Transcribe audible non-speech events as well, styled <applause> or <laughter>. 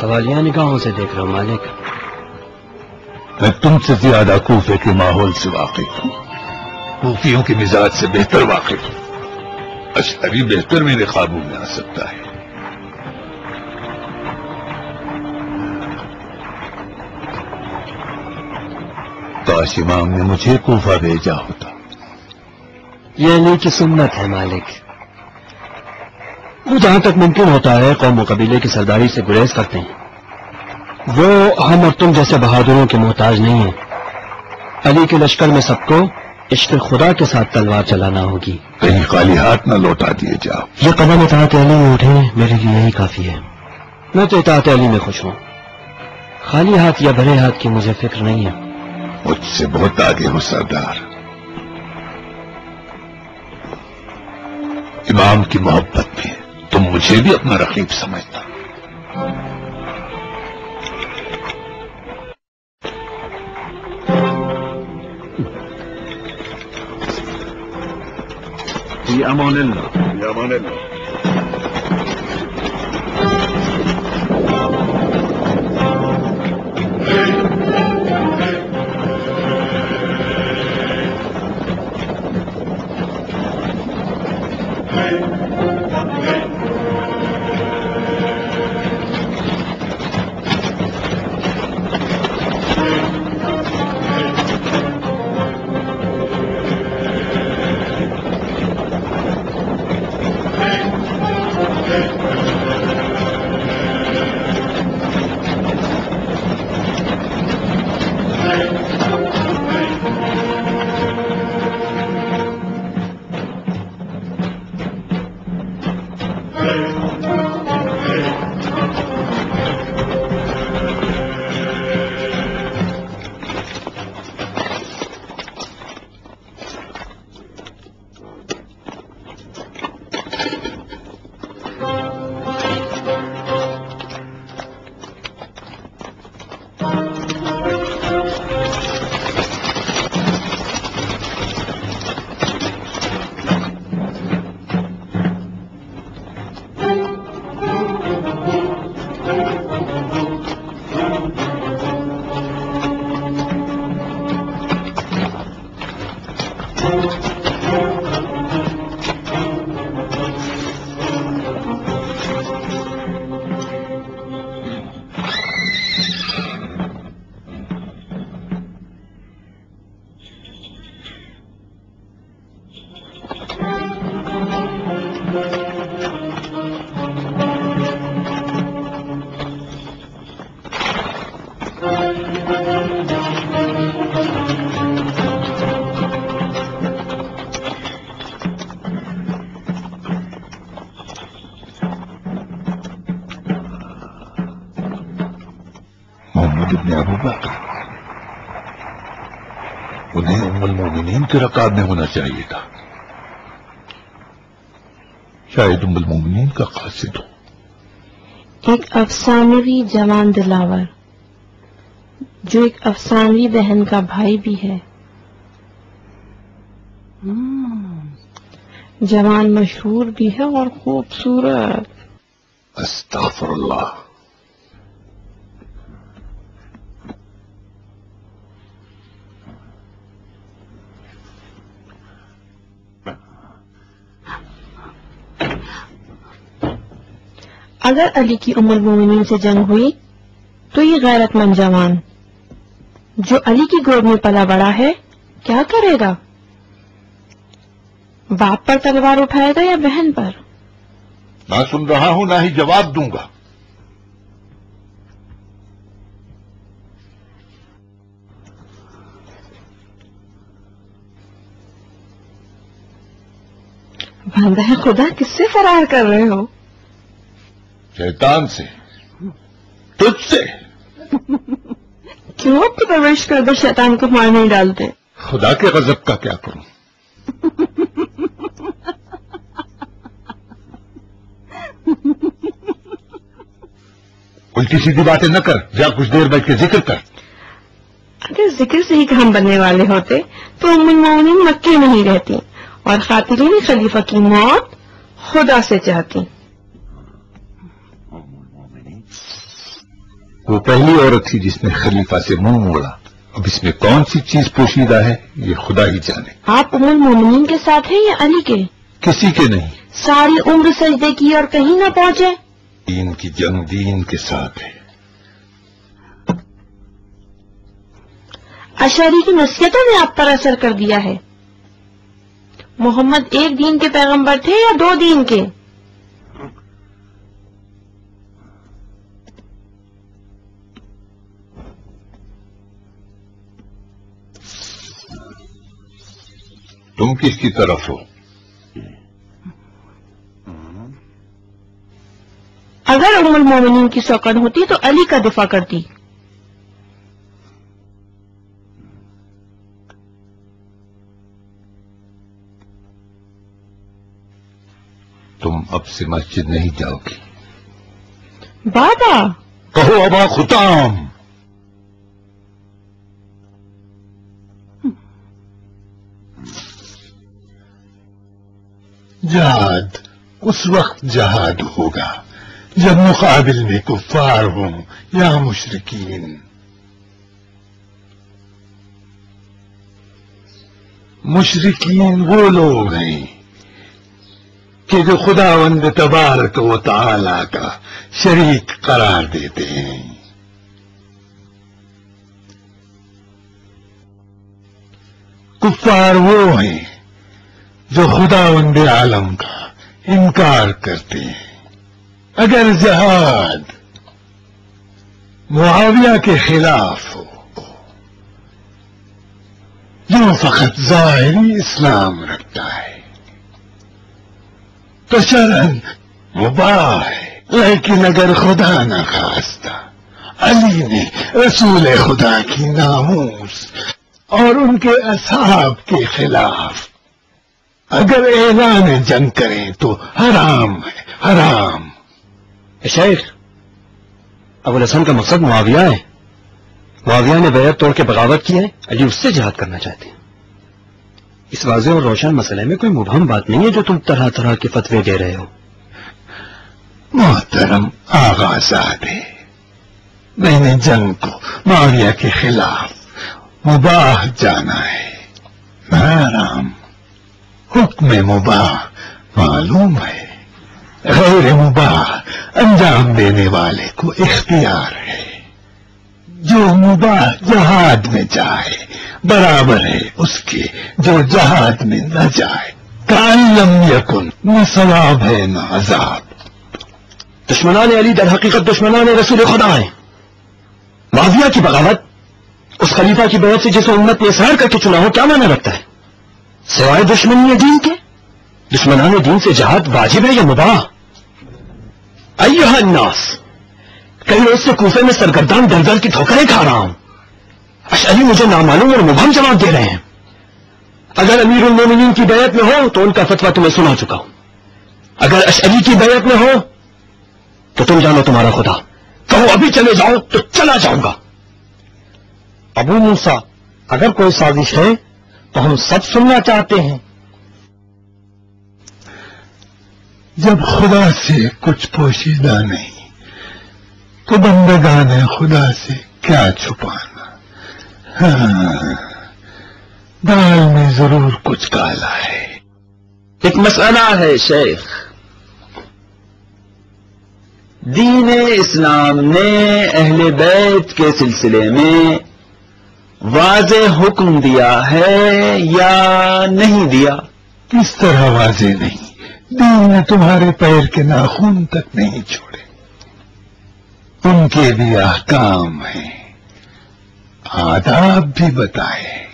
سوالیہ نگاہوں سے دیکھ رہا ہوں مالک۔ میں تم سے زیادہ کوفے کے ماحول سے واقف ہوں۔ کوفیوں کے مزاج سے بہتر واقف ہوں۔ اشعری بہتر میرے قابو میں آ سکتا ہے۔ کاش امام نے مجھے کوفہ بھیجا ہوتا۔ یہ علی کی سنت ہے مالک۔ وہ جہاں تک ممکن ہوتا ہے قوم و قبیلے کی سرداری سے گریز کرتے ہیں۔ وہ ہم اور تم جیسے بہادروں کے محتاج نہیں ہیں۔ علی کے لشکر میں سب کو عشق خدا کے ساتھ تلوار چلانا ہوگی۔ کہیں خالی ہاتھ نہ لوٹا دیے جاؤ۔ یہ قدم اطاعت علی میں اٹھے میرے لیے یہی کافی ہے۔ میں تو اطاعت علی میں خوش ہوں۔ خالی ہاتھ یا بھرے ہاتھ کی مجھے فکر نہیں ہے۔ مجھ سے بہت آگے ہو سردار۔ امام کی محبت میں۔ وجابيتنا رحلين بسمايتنا في أمان الله. في أمان الله. <laughs> محمد ابن ابو بکر۔ انہیں ام المومنین کے رکاب میں ہونا چاہیے تھا۔ شاید ام المومنین کا قاصد ہو۔ ایک افسانوی جوان دلاور جو ایک افسانوی بہن کا بھائی بھی ہے۔ جوان مشہور بھی ہے اور خوبصورت۔ استغفر اللہ۔ اگر علی کی عمر مومنین سے جنگ ہوئی تو یہ غیرت مند جوان۔ جو علی کی گود میں پلا بڑا ہے کیا کرے گا؟ باپ پر تلوار اٹھائے گا یا بہن پر؟ نہ سن رہا ہوں نہ ہی جواب دوں گا۔ بندہ خدا کس سے فرار کر رہے ہو؟ شیطان سے تجھ سے۔ کیوں پرورش کر دو شیطان کو مار نہیں ڈالتے؟ خدا کے غضب کا کیا کروں؟ الٹی سیدھی باتیں نہ کر جا کچھ دیر بیٹھ کے ذکر کر۔ اگر ذکر سے ہی کام بننے والے ہوتے تو ام المومنین مکے ہی رہتی اور خاترین خلیفہ کی موت خدا سے چاہتی۔ وہ پہلی عورت تھی جس نے خلیفہ سے منہ موڑا۔ اب اس میں کون سی چیز پوشیدہ ہے؟ یہ خدا ہی جانے۔ آپ ام المومنین کے ساتھ ہیں یا علی کے؟ کسی کے نہیں۔ ساری عمر سجدے کی اور کہیں نہ پہنچے۔ دین کی جنگ دین کے ساتھ ہے۔ اشاری کی نصیحتوں نے آپ پر اثر کر دیا ہے۔ محمد ایک دین کے پیغمبر تھے یا دو دین کے؟ تم کس کی طرف ہو؟ اگر ام المومنین کی سوکن ہوتی تو علی کا دفاع کرتی۔ تم اب سے مسجد نہیں جاؤ گی۔ بابا! کہو ابا خطام جہاد، اس وقت جہاد ہوگا، جب مقابل میں کفار ہوں یا مشرقین مشرقین وہ لوگ ہیں کہ جو خدا وند تبارک و تعالی کا شریک قرار دیتے ہیں۔ کفار وہ ہیں جو خدا وند عالم کا انکار کرتے ہیں۔ اگر جہاد معاویہ کے خلاف ہو جو فقط ظاہری اسلام رکھتا ہے۔ تو شرن مباح ہے، لیکن اگر خدا نہ خواستہ علی نے رسول خدا کی ناموس اور ان کے اصحاب کے خلاف اگر اعلان جنگ کریں تو حرام ہے حرام۔ شیخ ابو الحسن کا مقصد معاویہ ہے۔ معاویہ نے بیعت توڑ کے بغاوت کی ہے علی اس سے جہاد کرنا چاہتے ہیں۔ اس واضح اور روشن مسئلے میں کوئی مبہم بات نہیں ہے جو تم طرح طرح کے فتوے دے رہے ہو۔ محترم آغازاد ہے۔ میں نے جنگ کو معاویہ کے خلاف مباح جانا ہے۔ حکم مباح معلوم ہے۔ غیر مباح، انجام دینے والے کو اختیار ہے۔ جو مباح جہاد میں جائے، برابر ہے اس کے جو جہاد میں نہ جائے۔ تعلم یکن، نہ ثواب ہے نہ عذاب۔ دشمنان علی در حقیقت دشمنان رسول خدا ہیں۔ معاویہ کی بغاوت، اس خلیفہ کی بیعت سے جسے امت نے اصرار کر کے چنا ہو، کیا معنی رکھتا ہے؟ سوائے دشمنی دین کے؟ دشمنان دین سے جہاد واجب ہے یا مباح؟ ایہا الناس، کئی روز سے کوفے میں سرگردان در در کی ٹھوکریں کھا رہا ہوں۔ اشعری مجھے نامعلوم اور مبہم جواب دے رہے ہیں۔ اگر امیر المومنین کی بیعت میں ہو تو ان کا فتویٰ تمہیں سنا چکا ہوں۔ اگر اشعری کی بیعت میں ہو تو تم جانو تمہارا خدا۔ کہو ابھی چلے جاؤ تو چلا جاؤں گا۔ ابو موسا اگر کوئی سازش ہے تو ہم سب سننا چاہتے ہیں۔ جب خدا سے کچھ پوشیدہ نہیں تو بندگان خدا سے کیا چھپانا۔ ہاں دال میں ضرور کچھ کالا ہے۔ ایک مسئلہ ہے شیخ۔ دین اسلام نے اہل بیت کے سلسلے میں واضح حکم دیا ہے یا نہیں دیا؟ کس طرح واضح نہیں۔ دین نے تمہارے پیر کے ناخون تک نہیں چھوڑے۔ ان کے بھی احکام ہیں۔ آداب بھی بتائے۔